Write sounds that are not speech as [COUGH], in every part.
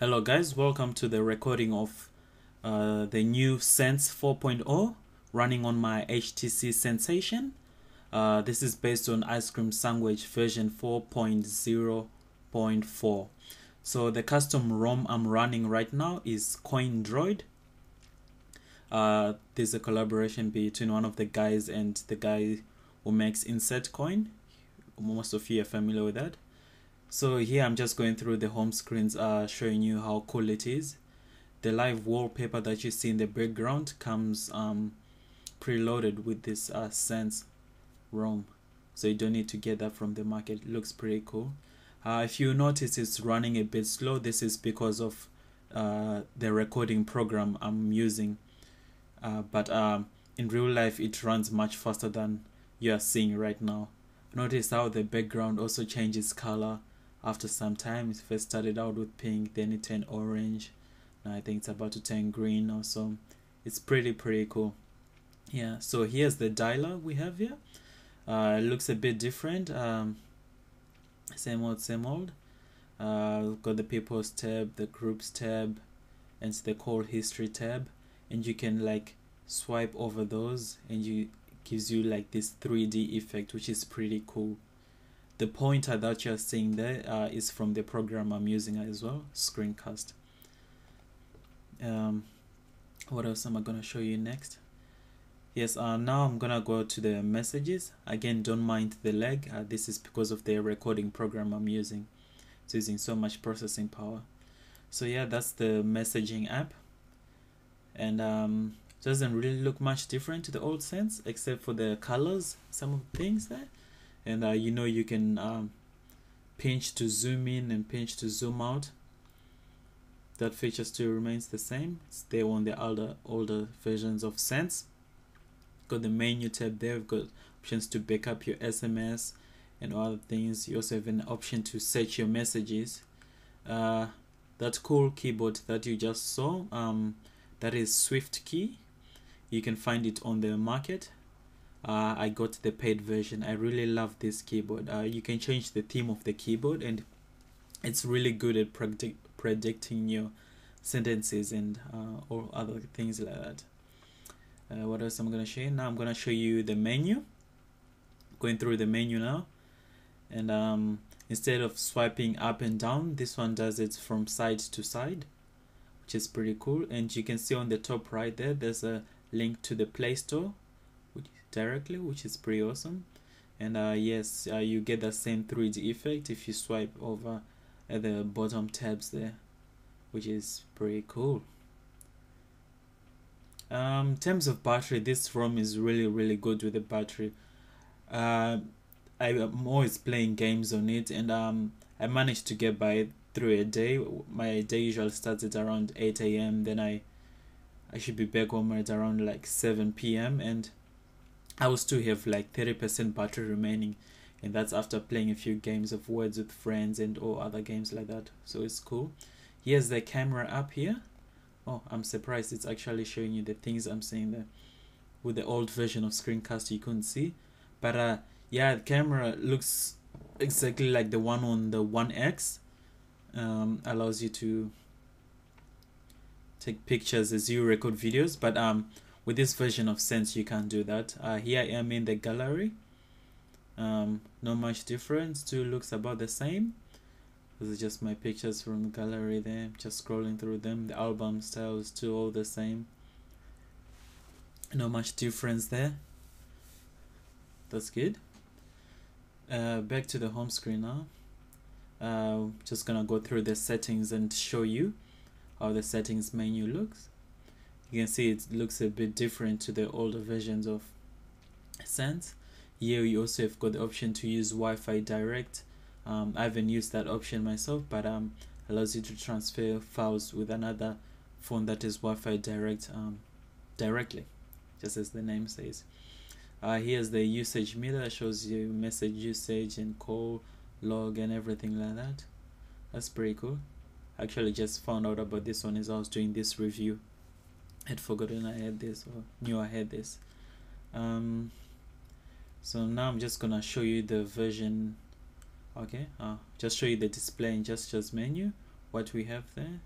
Hello guys, welcome to the recording of uh, the new Sense 4.0 running on my HTC Sensation. Uh, this is based on Ice Cream Sandwich version 4.0.4. So the custom ROM I'm running right now is CoinDroid. Uh, there's a collaboration between one of the guys and the guy who makes Insert Coin. Most of you are familiar with that. So here I'm just going through the home screens uh, showing you how cool it is. The live wallpaper that you see in the background comes um, preloaded with this uh, Sense ROM. So you don't need to get that from the market. It looks pretty cool. Uh, if you notice it's running a bit slow, this is because of uh, the recording program I'm using. Uh, but um, in real life, it runs much faster than you are seeing right now. Notice how the background also changes color after some time. It first started out with pink, then it turned orange. Now I think it's about to turn green also. It's pretty, pretty cool. Yeah, so here's the dialer we have here. Uh, it looks a bit different. Um, same old, same old. Uh, got the people's tab, the groups tab, and the call history tab. And you can like swipe over those and you gives you like this 3D effect, which is pretty cool. The pointer that you're seeing there uh, is from the program I'm using as well, Screencast. Um, what else am I going to show you next? Yes, uh, now I'm going to go to the messages. Again, don't mind the lag. Uh, this is because of the recording program I'm using. It's using so much processing power. So yeah, that's the messaging app. And um, doesn't really look much different to the old sense except for the colors, some of the things there and uh, you know you can um, pinch to zoom in and pinch to zoom out. That feature still remains the same. It's there on the older older versions of sense. Got the menu tab there. We've got options to back up your sms and other things. You also have an option to search your messages. Uh, that cool keyboard that you just saw um, that is SwiftKey you can find it on the market uh, I got the paid version. I really love this keyboard. Uh, you can change the theme of the keyboard and it's really good at predict predicting your sentences and uh, or other things like that. Uh, what else I'm gonna show you now? I'm gonna show you the menu. Going through the menu now, and um, instead of swiping up and down, this one does it from side to side, which is pretty cool. And you can see on the top right there, there's a link to the Play Store directly which is pretty awesome. And uh, yes uh, you get the same 3d effect if you swipe over at the bottom tabs there which is pretty cool. Um, in terms of battery this ROM is really really good with the battery. Uh, I'm always playing games on it and um, I managed to get by through a day. My day usually starts at around 8 a.m then I I should be back home at around like 7 p.m. and I will still have like 30% battery remaining and that's after playing a few games of words with friends and or other games like that. So it's cool. Here's the camera up here. Oh i'm surprised it's actually showing you the things i'm saying there. With the old version of screencast you couldn't see. But uh yeah the camera looks exactly like the one on the one x. Um allows you to take pictures as you record videos. But um with this version of sense you can't do that. Uh, here i am in the gallery. Um, not much difference. Two looks about the same. This is just my pictures from the gallery there. Just scrolling through them. The album styles too all the same. Not much difference there. That's good. Uh, back to the home screen now. Uh, just gonna go through the settings and show you how the settings menu looks you can see it looks a bit different to the older versions of Sense. Here you also have got the option to use Wi-Fi direct. Um, I haven't used that option myself, but um, allows you to transfer files with another phone that is Wi-Fi direct um, directly, just as the name says. Uh, here's the usage meter, shows you message usage and call log and everything like that. That's pretty cool. Actually, just found out about this one as I was doing this review had forgotten I had this or knew I had this. Um, so now I'm just gonna show you the version okay uh, just show you the display in gestures menu what we have there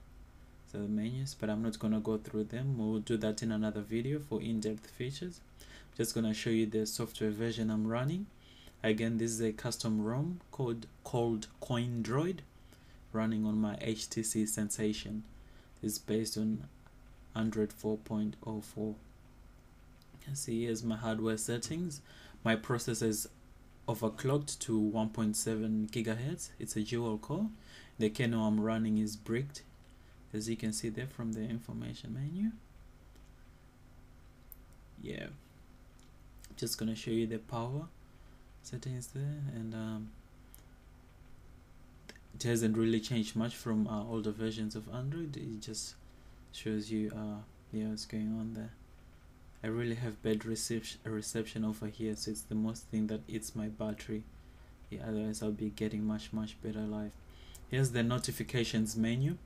so the menus but i'm not to go through them. We'll do that in another video for in-depth features. I'm just to show you the software version i'm running. Again this is a custom rom called called coindroid running on my htc sensation. It's based on android 4.04 you can see here's my hardware settings. My processor is overclocked to 1.7 gigahertz. It's a dual core. The kernel i'm running is bricked. As you can see there from the information menu. Yeah. Just gonna show you the power settings there and um, it hasn't really changed much from uh, older versions of Android. It just shows you uh, yeah what's going on there. I really have bad reception reception over here so it's the most thing that eats my battery. Yeah, otherwise I'll be getting much much better life. Here's the notifications menu.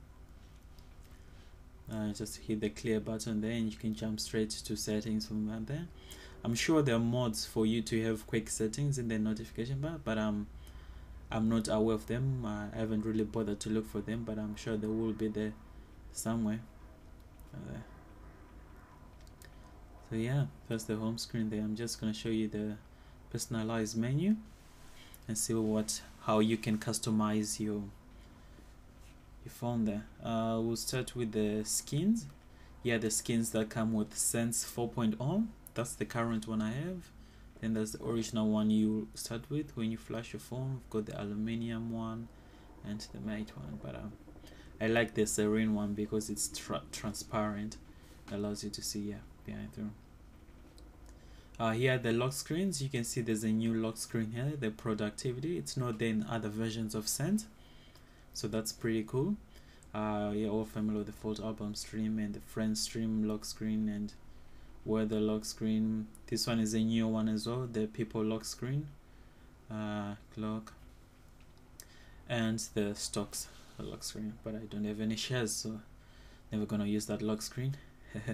Uh, just hit the clear button there and you can jump straight to settings from there. I'm sure there are mods for you to have quick settings in the notification bar but um I'm not aware of them. I haven't really bothered to look for them but I'm sure they will be there somewhere uh, so yeah that's the home screen there. I'm just gonna show you the personalized menu and see what how you can customize your your phone there. Uh, we'll start with the skins. Yeah the skins that come with sense 4.0 that's the current one I have. Then there's the original one you start with when you flash your phone. I've got the aluminium one and the matte one but um, I like the serene one because it's tra transparent allows you to see yeah behind through uh, here the lock screens. You can see there's a new lock screen here the productivity. It's not there in other versions of Sense so that's pretty cool. Uh, you're all familiar with the Fold album stream and the friend stream lock screen and weather lock screen. This one is a new one as well the people lock screen. Uh, clock. And the stocks lock screen but I don't have any shares so never gonna use that lock screen. [LAUGHS]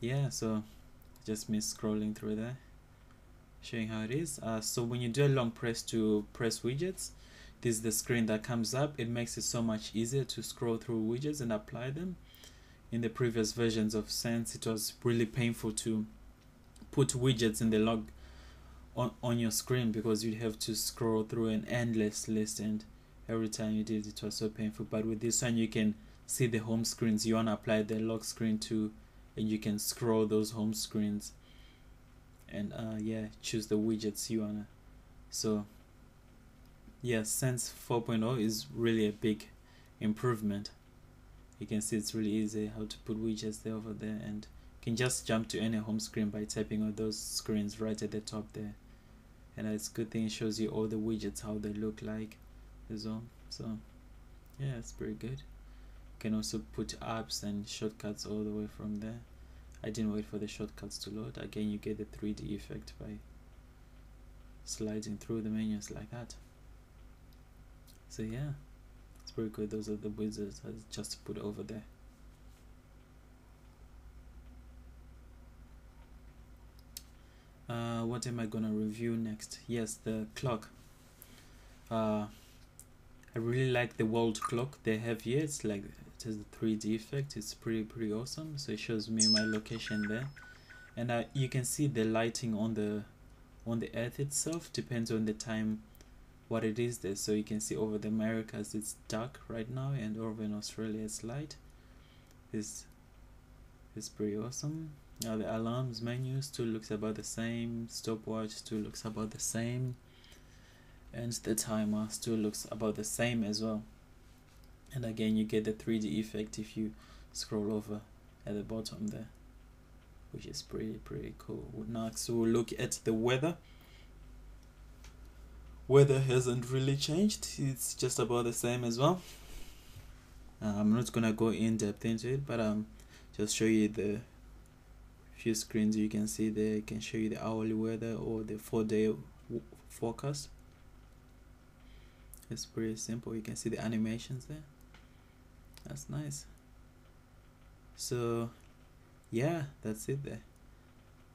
Yeah so just me scrolling through there showing how it is. Uh, so when you do a long press to press widgets this is the screen that comes up. It makes it so much easier to scroll through widgets and apply them. In the previous versions of sense it was really painful to put widgets in the log on, on your screen because you'd have to scroll through an endless list and every time you did it was so painful. But with this one you can see the home screens. You want to apply the lock screen to and you can scroll those home screens. And uh, yeah choose the widgets you wanna. So yeah sense 4.0 is really a big improvement. You can see it's really easy how to put widgets there over there and you can just jump to any home screen by tapping on those screens right at the top there. And it's good thing it shows you all the widgets how they look like as well. So yeah it's pretty good. You can also put apps and shortcuts all the way from there. I didn't wait for the shortcuts to load. Again you get the 3d effect by sliding through the menus like that. So yeah it's pretty good. Those are the wizards I just put over there. Uh, what am I gonna review next? Yes the clock. Uh, I really like the world clock they have here. It's like it has the 3d effect. It's pretty pretty awesome. So it shows me my location there. And uh, you can see the lighting on the on the earth itself. Depends on the time what it is there. So you can see over the Americas it's dark right now and over in Australia it's light. This is pretty awesome. Now the alarms menu still looks about the same. Stopwatch still looks about the same and the timer still looks about the same as well. And again you get the 3d effect if you scroll over at the bottom there which is pretty pretty cool. Next we'll look at the weather. Weather hasn't really changed. It's just about the same as well. Uh, I'm not gonna go in depth into it but um just show you the few screens you can see there. I can show you the hourly weather or the four day forecast it's pretty simple. You can see the animations there. That's nice. So yeah that's it there.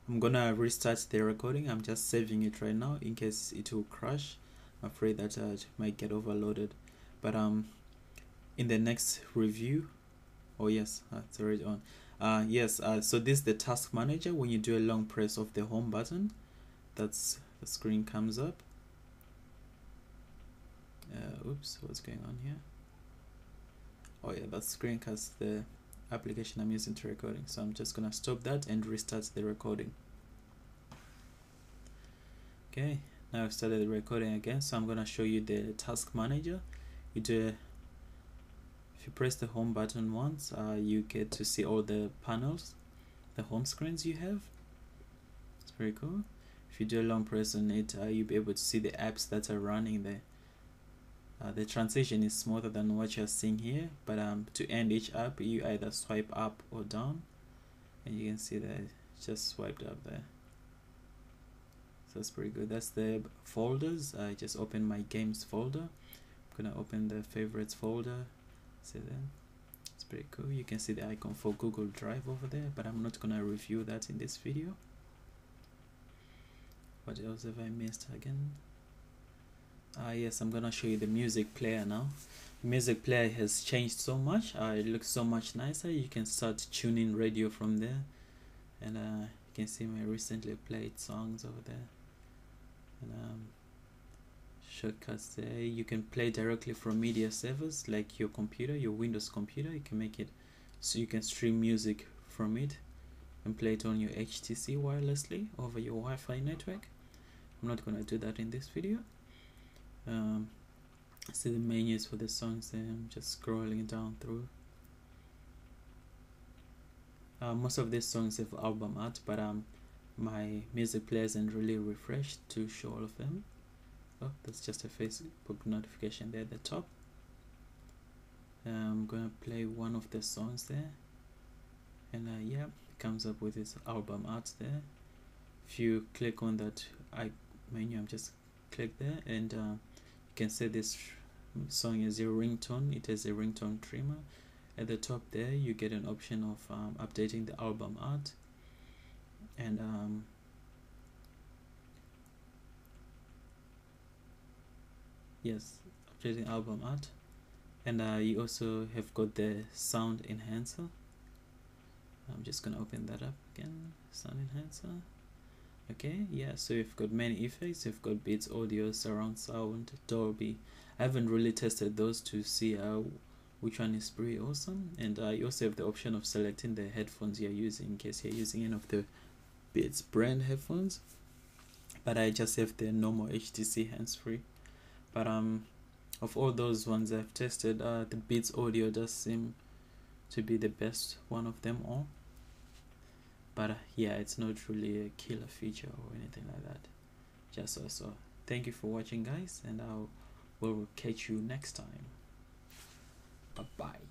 I'm gonna restart the recording. I'm just saving it right now in case it will crash. I'm afraid that uh, it might get overloaded. But um in the next review oh yes uh, it's already on. Uh yes uh so this is the task manager. When you do a long press of the home button that's the screen comes up uh, oops what's going on here? Oh yeah that screen casts the application I'm using to recording so I'm just gonna stop that and restart the recording. Okay now I've started the recording again so I'm gonna show you the task manager. You do if you press the home button once uh, you get to see all the panels the home screens you have. It's very cool. If you do a long press on it uh, you'll be able to see the apps that are running there uh, the transition is smoother than what you're seeing here but um, to end each app you either swipe up or down. And you can see that just swiped up there. So that's pretty good. That's the folders. I just open my games folder. I'm gonna open the favorites folder. See that? It's pretty cool. You can see the icon for Google Drive over there but I'm not gonna review that in this video. What else have I missed again uh, yes I'm gonna show you the music player now. The music player has changed so much. Uh, it looks so much nicer. You can start tuning radio from there. And uh, you can see my recently played songs over there. And um, shortcuts there. You can play directly from media servers like your computer your Windows computer. You can make it so you can stream music from it and play it on your HTC wirelessly over your Wi-Fi network. I'm not gonna do that in this video um, see the menus for the songs there I'm just scrolling down through. Uh, most of these songs have album art but um my music player isn't really refreshed to show all of them. Oh that's just a Facebook notification there at the top. I'm gonna play one of the songs there. And uh, yeah it comes up with its album art there. If you click on that I menu I'm just click there and uh, you can set this song as your ringtone. It has a ringtone trimmer. At the top there you get an option of um, updating the album art. And um, yes updating album art. And uh, you also have got the sound enhancer. I'm just gonna open that up again. Sound enhancer okay yeah so you've got many effects you've got beats audio surround sound dolby. I haven't really tested those to see how which one is pretty awesome and uh, you also have the option of selecting the headphones you're using in case you're using any of the beats brand headphones. But i just have the normal htc hands-free but um of all those ones i've tested uh the beats audio does seem to be the best one of them all but uh, yeah it's not really a killer feature or anything like that. Just so so thank you for watching guys and i will catch you next time. Bye bye